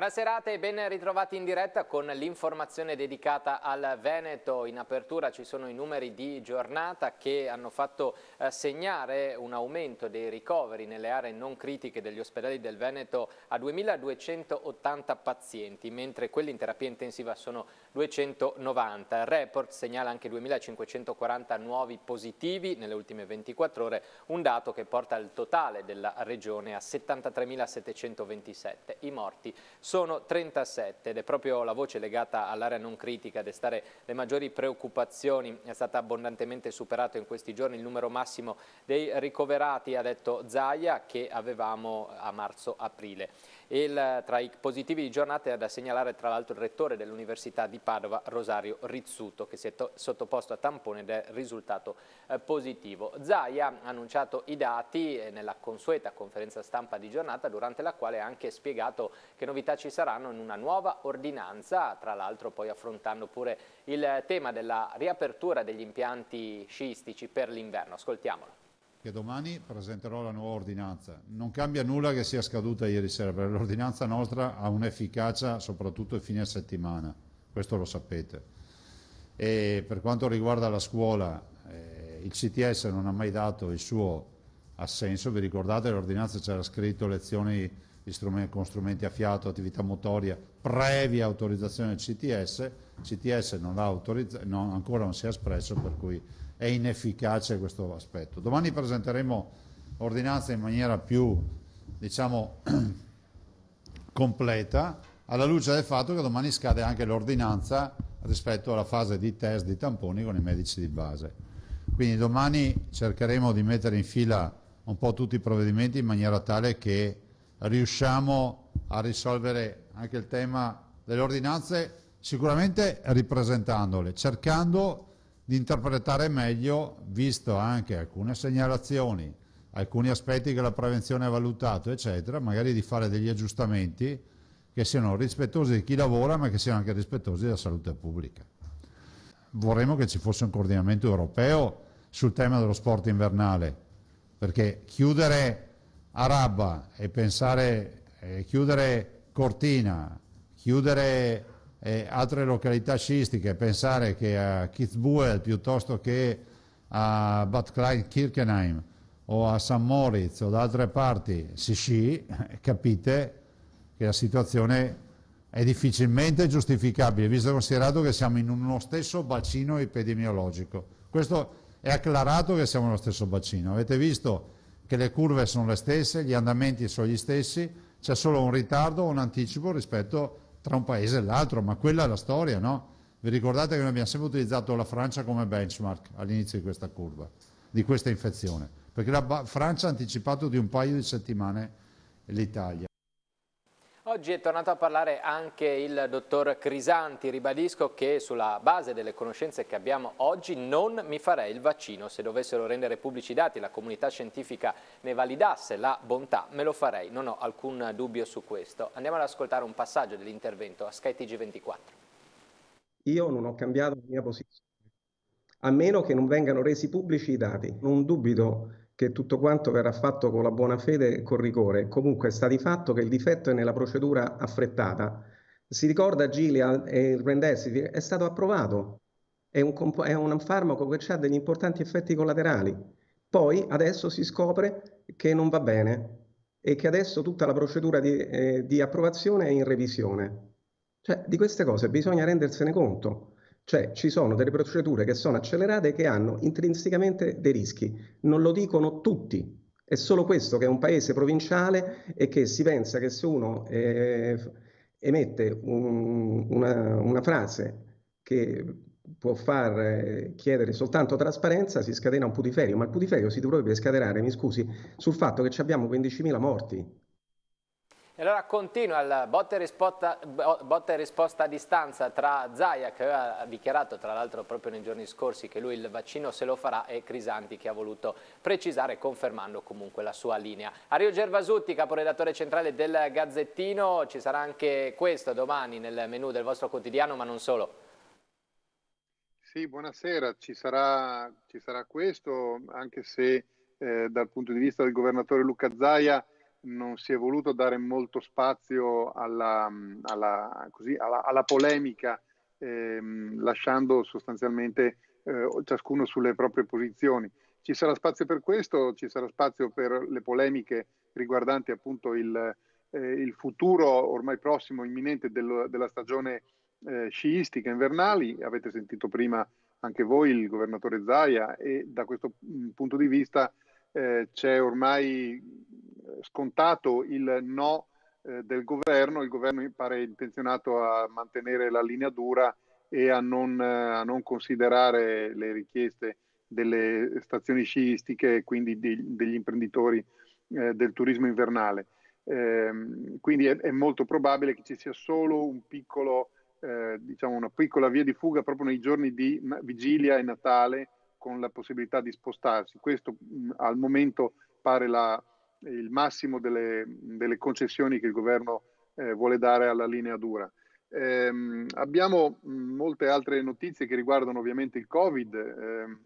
Buonasera e ben ritrovati in diretta con l'informazione dedicata al Veneto. In apertura ci sono i numeri di giornata che hanno fatto eh, segnare un aumento dei ricoveri nelle aree non critiche degli ospedali del Veneto a 2.280 pazienti, mentre quelli in terapia intensiva sono 290. Il report segnala anche 2.540 nuovi positivi nelle ultime 24 ore, un dato che porta il totale della regione a 73.727. I morti 37 ed è proprio la voce legata all'area non critica a destare le maggiori preoccupazioni. È stato abbondantemente superato in questi giorni il numero massimo dei ricoverati, ha detto Zaia, che avevamo a marzo-aprile. Il, tra i positivi di giornata è da segnalare tra l'altro il rettore dell'Università di Padova, Rosario Rizzuto, che si è sottoposto a tampone ed è risultato eh, positivo. Zaia ha annunciato i dati eh, nella consueta conferenza stampa di giornata, durante la quale ha anche spiegato che novità ci saranno in una nuova ordinanza, tra l'altro poi affrontando pure il tema della riapertura degli impianti sciistici per l'inverno. Ascoltiamolo che domani presenterò la nuova ordinanza. Non cambia nulla che sia scaduta ieri sera, perché l'ordinanza nostra ha un'efficacia soprattutto a fine settimana, questo lo sapete. E per quanto riguarda la scuola, eh, il CTS non ha mai dato il suo assenso, vi ricordate l'ordinanza c'era scritto lezioni strumenti, con strumenti a fiato, attività motoria, previa autorizzazione del CTS, il CTS non non, ancora non si è espresso, per cui è inefficace questo aspetto. Domani presenteremo ordinanza in maniera più, diciamo, completa, alla luce del fatto che domani scade anche l'ordinanza rispetto alla fase di test di tamponi con i medici di base. Quindi domani cercheremo di mettere in fila un po' tutti i provvedimenti in maniera tale che riusciamo a risolvere anche il tema delle ordinanze, sicuramente ripresentandole, cercando di interpretare meglio, visto anche alcune segnalazioni, alcuni aspetti che la prevenzione ha valutato, eccetera, magari di fare degli aggiustamenti che siano rispettosi di chi lavora, ma che siano anche rispettosi della salute pubblica. Vorremmo che ci fosse un coordinamento europeo sul tema dello sport invernale, perché chiudere Arabba e pensare, eh, chiudere Cortina, chiudere eh, altre località sciistiche, pensare che a Kitzbühel piuttosto che a Bad Klein-Kirchenheim o a San Moritz o da altre parti si sci, capite che la situazione è difficilmente giustificabile, visto considerato che siamo in uno stesso bacino epidemiologico. Questo è acclarato che siamo nello stesso bacino. Avete visto che le curve sono le stesse, gli andamenti sono gli stessi, c'è solo un ritardo o un anticipo rispetto tra un paese e l'altro, ma quella è la storia, no? Vi ricordate che noi abbiamo sempre utilizzato la Francia come benchmark all'inizio di questa curva, di questa infezione, perché la Francia ha anticipato di un paio di settimane l'Italia. Oggi è tornato a parlare anche il dottor Crisanti, ribadisco che sulla base delle conoscenze che abbiamo oggi non mi farei il vaccino, se dovessero rendere pubblici i dati, la comunità scientifica ne validasse la bontà, me lo farei, non ho alcun dubbio su questo. Andiamo ad ascoltare un passaggio dell'intervento a skytg 24 Io non ho cambiato la mia posizione, a meno che non vengano resi pubblici i dati. Non dubito che tutto quanto verrà fatto con la buona fede e col rigore. Comunque sta di fatto che il difetto è nella procedura affrettata. Si ricorda Gilead e il Remdesivir è stato approvato, è un, è un farmaco che ha degli importanti effetti collaterali. Poi adesso si scopre che non va bene e che adesso tutta la procedura di, eh, di approvazione è in revisione. Cioè, di queste cose bisogna rendersene conto. Cioè ci sono delle procedure che sono accelerate che hanno intrinsecamente dei rischi. Non lo dicono tutti. È solo questo che è un paese provinciale e che si pensa che se uno eh, emette un, una, una, frase che può far eh, chiedere soltanto trasparenza, si scatena un putiferio, ma il putiferio si dovrebbe scatenare, mi scusi, sul fatto che abbiamo 15.000 morti. E allora continua il botta e, risposta, a distanza tra Zaia, che aveva dichiarato tra l'altro proprio nei giorni scorsi che lui il vaccino se lo farà, e Crisanti che ha voluto precisare confermando comunque la sua linea. Ario Gervasutti, caporedattore centrale del Gazzettino, ci sarà anche questo domani nel menù del vostro quotidiano, ma non solo. Sì, buonasera, ci sarà, ci sarà questo, anche se eh, dal punto di vista del governatore Luca Zaia non si è voluto dare molto spazio alla, alla, così, alla, alla polemica, ehm, lasciando sostanzialmente eh, ciascuno sulle proprie posizioni. Ci sarà spazio per questo, ci sarà spazio per le polemiche riguardanti appunto il, eh, il futuro ormai prossimo, imminente del, della stagione eh, sciistica invernali. Avete sentito prima anche voi il governatore Zaia e da questo punto di vista eh, c'è ormai scontato il no eh, del governo, il governo pare intenzionato a mantenere la linea dura e a non, a non considerare le richieste delle stazioni sciistiche e quindi di, degli imprenditori eh, del turismo invernale. Eh, quindi è, è, molto probabile che ci sia solo un piccolo, eh, diciamo una piccola via di fuga proprio nei giorni di vigilia e Natale con la possibilità di spostarsi. Questo mh, al momento pare la, il massimo delle, delle, concessioni che il governo eh, vuole dare alla linea dura. Eh, abbiamo molte altre notizie che riguardano ovviamente il Covid, eh,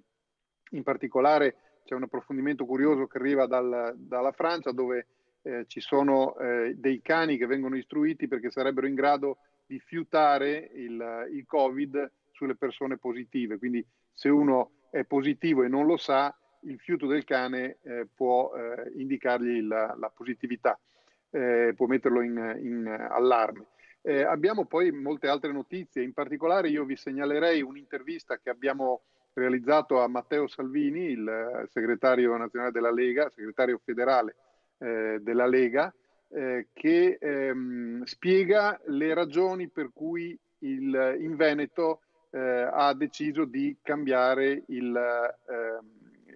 in particolare c'è un approfondimento curioso che arriva dal, dalla Francia dove eh, ci sono eh, dei cani che vengono istruiti perché sarebbero in grado di fiutare il, il Covid sulle persone positive. Quindi se uno è positivo e non lo sa, il fiuto del cane eh, può eh, indicargli la, la positività, eh, può metterlo in, in allarme. Eh, abbiamo poi molte altre notizie, in particolare io vi segnalerei un'intervista che abbiamo realizzato a Matteo Salvini, il segretario nazionale della Lega, segretario federale eh, della Lega, eh, che ehm, spiega le ragioni per cui il, in Veneto ha deciso di cambiare il ehm,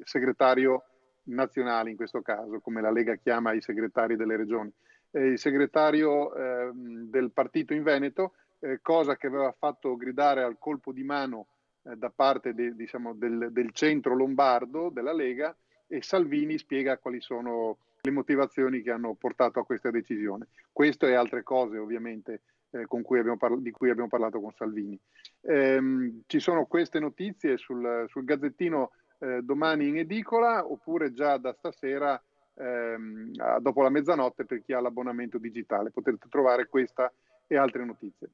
segretario nazionale in questo caso, come la Lega chiama i segretari delle regioni. Eh, il segretario eh, del partito in Veneto, eh, cosa che aveva fatto gridare al colpo di mano eh, da parte de, diciamo, del, del, centro lombardo della Lega e Salvini spiega quali sono le motivazioni che hanno portato a questa decisione. Questo e altre cose ovviamente eh, cui parla- di cui abbiamo parlato con Salvini. Ehm, ci sono queste notizie sul, sul Gazzettino eh, domani in edicola oppure già da stasera ehm, dopo la mezzanotte per chi ha l'abbonamento digitale. Potete trovare questa e altre notizie.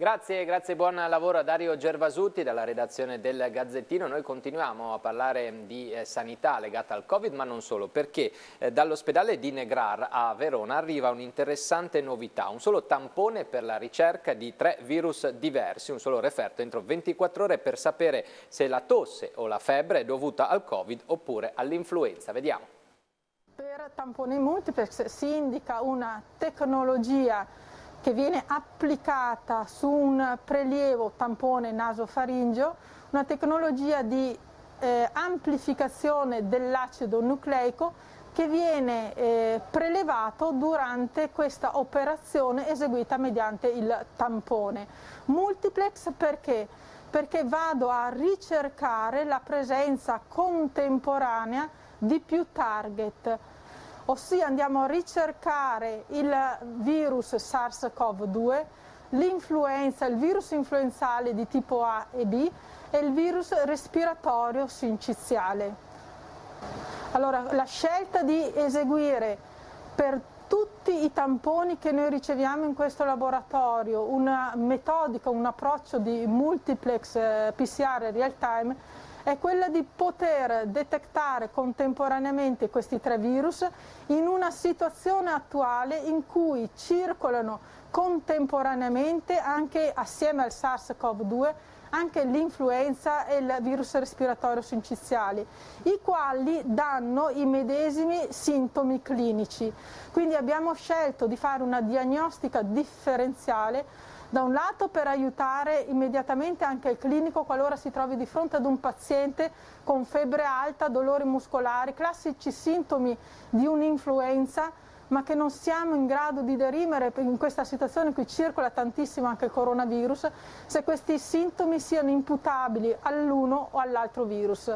Grazie, grazie, buon lavoro a Dario Gervasutti dalla redazione del Gazzettino. Noi continuiamo a parlare di eh, sanità legata al Covid, ma non solo, perché eh, dall'ospedale di Negrar a Verona arriva un'interessante novità, un solo tampone per la ricerca di tre virus diversi, un solo referto entro 24 ore per sapere se la tosse o la febbre è dovuta al Covid oppure all'influenza. Vediamo. Per tamponi multiplex si indica una tecnologia che viene applicata su un prelievo tampone nasofaringeo, una tecnologia di eh, amplificazione dell'acido nucleico che viene eh, prelevato durante questa operazione eseguita mediante il tampone. Multiplex perché? Perché vado a ricercare la presenza contemporanea di più target ossia andiamo a ricercare il virus SARS-CoV-2, l'influenza, il virus influenzale di tipo A e B e il virus respiratorio sinciziale. Allora, la scelta di eseguire per tutti i tamponi che noi riceviamo in questo laboratorio una metodica, un approccio di multiplex eh, PCR real time è quella di poter detectare contemporaneamente questi tre virus in una situazione attuale in cui circolano contemporaneamente anche assieme al SARS-CoV-2 anche l'influenza e il virus respiratorio sinciziali, i quali danno i medesimi sintomi clinici. Quindi abbiamo scelto di fare una diagnostica differenziale da un lato per aiutare immediatamente anche il clinico qualora si trovi di fronte ad un paziente con febbre alta, dolori muscolari, classici sintomi di un'influenza ma che non siamo in grado di derimere in questa situazione in cui circola tantissimo anche il coronavirus, se questi sintomi siano imputabili all'uno o all'altro virus.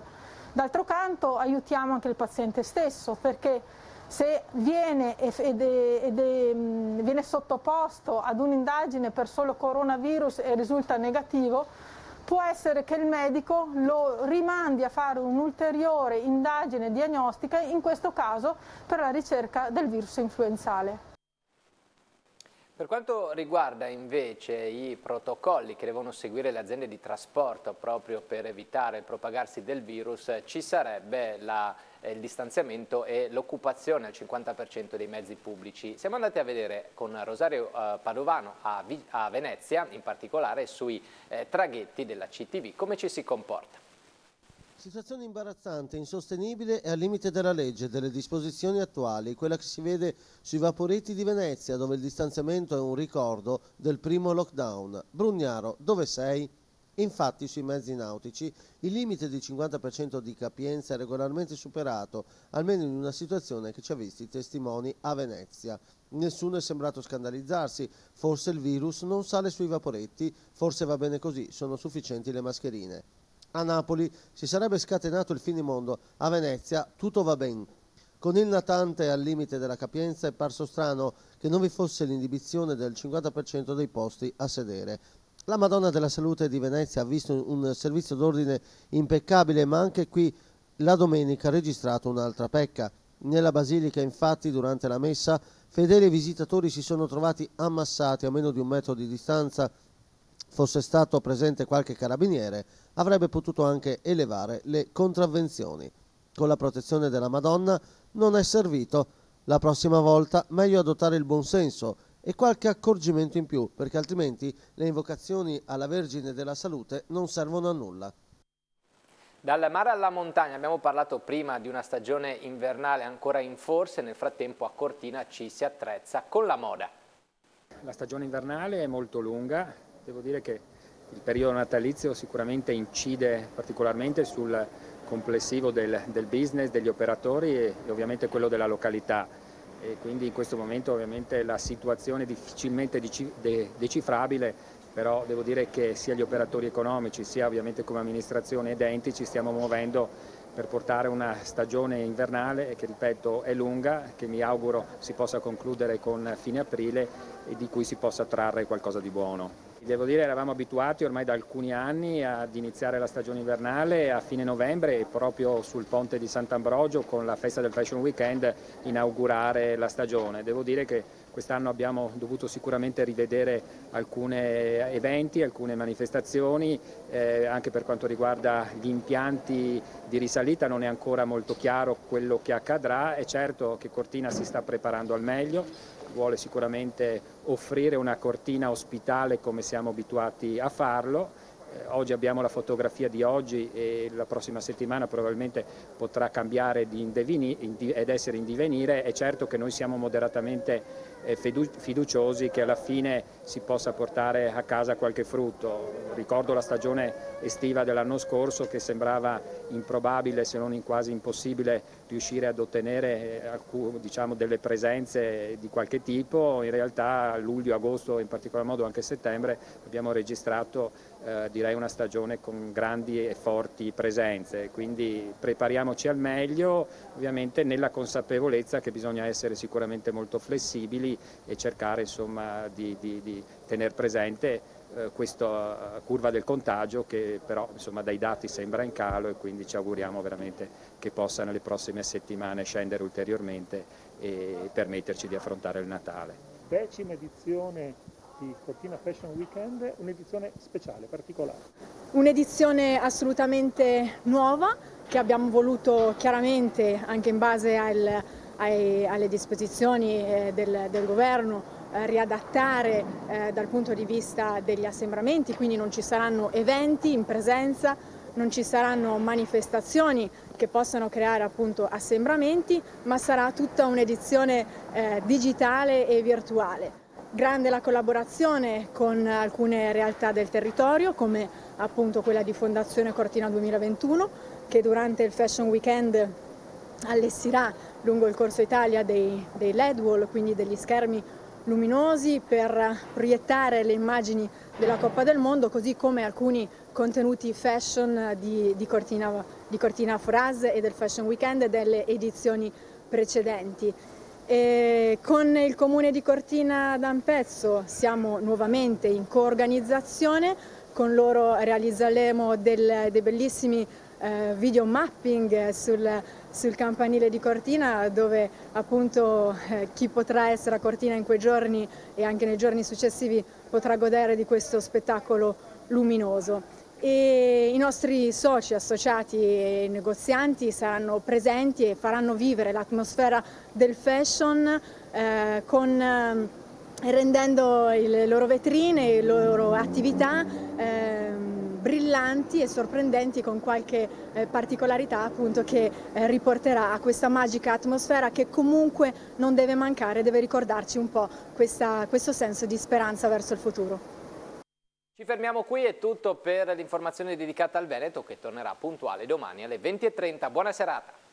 D'altro canto aiutiamo anche il paziente stesso perché se viene, ed è, ed è, viene sottoposto ad un'indagine per solo coronavirus e risulta negativo, può essere che il medico lo rimandi a fare un'ulteriore indagine diagnostica, in questo caso per la ricerca del virus influenzale. Per quanto riguarda invece i protocolli che devono seguire le aziende di trasporto proprio per evitare il propagarsi del virus, ci sarebbe la, il distanziamento e l'occupazione al 50% dei mezzi pubblici. Siamo andati a vedere con Rosario eh, Padovano a, Venezia, in particolare sui eh, traghetti della CTV, come ci si comporta. Situazione imbarazzante, insostenibile e al limite della legge delle disposizioni attuali, quella che si vede sui vaporetti di Venezia dove il distanziamento è un ricordo del primo lockdown. Brugnaro, dove sei? Infatti sui mezzi nautici il limite di 50% di capienza è regolarmente superato, almeno in una situazione che ci ha visti testimoni a Venezia. Nessuno è sembrato scandalizzarsi, forse il virus non sale sui vaporetti, forse va bene così, sono sufficienti le mascherine a Napoli si sarebbe scatenato il finimondo, a Venezia tutto va bene. Con il natante al limite della capienza è parso strano che non vi fosse l'inibizione del 50% dei posti a sedere. La Madonna della Salute di Venezia ha visto un servizio d'ordine impeccabile, ma anche qui la domenica ha registrato un'altra pecca. Nella basilica, infatti, durante la messa, fedeli visitatori si sono trovati ammassati a meno di un metro di distanza fosse stato presente qualche carabiniere, avrebbe potuto anche elevare le contravvenzioni. Con la protezione della Madonna non è servito. La prossima volta meglio adottare il buonsenso e qualche accorgimento in più, perché altrimenti le invocazioni alla Vergine della Salute non servono a nulla. Dal mare alla montagna abbiamo parlato prima di una stagione invernale ancora in forse, nel frattempo a Cortina ci si attrezza con la moda. La stagione invernale è molto lunga, Devo dire che il periodo natalizio sicuramente incide particolarmente sul complessivo del, del business, degli operatori e, e, ovviamente quello della località. E quindi in questo momento ovviamente la situazione è difficilmente decifrabile, però devo dire che sia gli operatori economici sia ovviamente come amministrazione ed enti ci stiamo muovendo per portare una stagione invernale che ripeto è lunga, che mi auguro si possa concludere con fine aprile e di cui si possa trarre qualcosa di buono. Devo dire eravamo abituati ormai da alcuni anni ad iniziare la stagione invernale a fine novembre proprio sul ponte di Sant'Ambrogio con la festa del Fashion Weekend inaugurare la stagione. Devo dire che quest'anno abbiamo dovuto sicuramente rivedere alcuni eventi, alcune manifestazioni, eh, anche per quanto riguarda gli impianti di risalita non è ancora molto chiaro quello che accadrà, è certo che Cortina si sta preparando al meglio, vuole sicuramente offrire una cortina ospitale come siamo abituati a farlo. Eh, oggi abbiamo la fotografia di oggi e la prossima settimana probabilmente potrà cambiare ed essere in divenire. È certo che noi siamo moderatamente fiduciosi che alla fine si possa portare a casa qualche frutto. Ricordo la stagione estiva dell'anno scorso che sembrava improbabile se non quasi impossibile riuscire ad ottenere eh, diciamo, delle presenze di qualche tipo, in realtà luglio, agosto, in particolar modo anche settembre abbiamo registrato eh, direi una stagione con grandi e forti presenze, quindi prepariamoci al meglio, ovviamente nella consapevolezza che bisogna essere sicuramente molto flessibili e cercare insomma, di, di, di tenere presente eh, questa curva del contagio che però insomma, dai dati sembra in calo e quindi ci auguriamo veramente che possa nelle prossime settimane scendere ulteriormente e permetterci di affrontare il Natale. Decima edizione di Cortina Fashion Weekend, un'edizione speciale, particolare. Un'edizione assolutamente nuova che abbiamo voluto chiaramente anche in base al, ai, alle disposizioni eh, del, del, governo eh, riadattare eh, dal punto di vista degli assembramenti, quindi non ci saranno eventi in presenza, non ci saranno manifestazioni che possano creare appunto assembramenti, ma sarà tutta un'edizione eh, digitale e virtuale. Grande la collaborazione con alcune realtà del territorio come appunto quella di Fondazione Cortina 2021 che durante il Fashion Weekend allestirà lungo il Corso Italia dei, dei LED wall, quindi degli schermi luminosi per proiettare le immagini della Coppa del Mondo, così come alcuni contenuti fashion di, di, Cortina, di Cortina Foraz e del Fashion Weekend delle edizioni precedenti. E con il comune di Cortina d'Ampezzo siamo nuovamente in coorganizzazione con loro realizzeremo del, dei bellissimi eh, video mapping sul, sul, campanile di Cortina dove appunto eh, chi potrà essere a Cortina in quei giorni e anche nei giorni successivi potrà godere di questo spettacolo luminoso. E I nostri soci, associati e negozianti saranno presenti e faranno vivere l'atmosfera del fashion eh, con, eh, rendendo le loro vetrine e le loro attività eh, brillanti e sorprendenti con qualche eh, particolarità appunto che eh, riporterà a questa magica atmosfera che comunque non deve mancare, deve ricordarci un po' questa, questo senso di speranza verso il futuro. Ci fermiamo qui, è tutto per l'informazione dedicata al Veneto che tornerà puntuale domani alle 20.30. Buona serata.